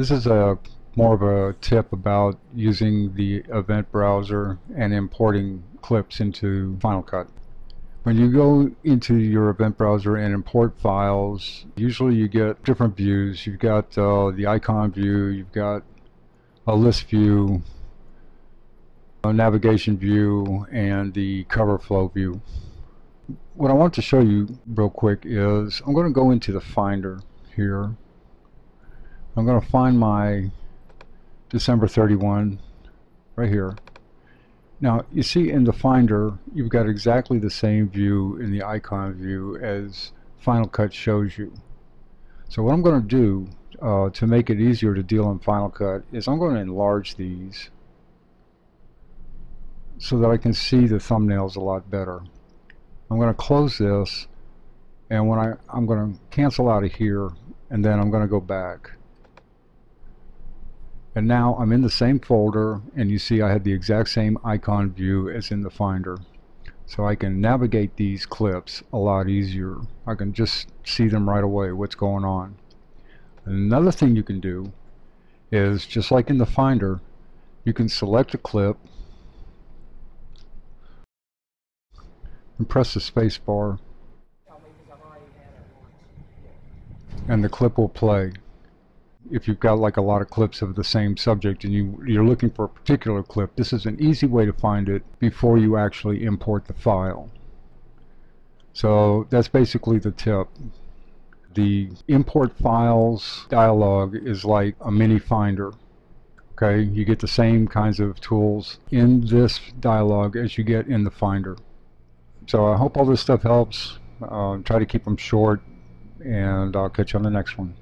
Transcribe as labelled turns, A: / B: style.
A: This is a more of a tip about using the event browser and importing clips into Final Cut. When you go into your event browser and import files, usually you get different views. You've got uh, the icon view, you've got a list view, a navigation view, and the cover flow view. What I want to show you real quick is I'm going to go into the Finder here. I'm going to find my December 31 right here. Now you see in the Finder you've got exactly the same view in the icon view as Final Cut shows you. So what I'm going to do uh, to make it easier to deal in Final Cut is I'm going to enlarge these so that I can see the thumbnails a lot better. I'm going to close this and when I, I'm going to cancel out of here and then I'm going to go back. And now I'm in the same folder and you see I have the exact same icon view as in the Finder. So I can navigate these clips a lot easier. I can just see them right away, what's going on. Another thing you can do is, just like in the Finder, you can select a clip and press the space bar and the clip will play if you've got like a lot of clips of the same subject and you, you're looking for a particular clip, this is an easy way to find it before you actually import the file. So that's basically the tip. The import files dialog is like a mini finder. Okay, you get the same kinds of tools in this dialog as you get in the finder. So I hope all this stuff helps. Uh, try to keep them short and I'll catch you on the next one.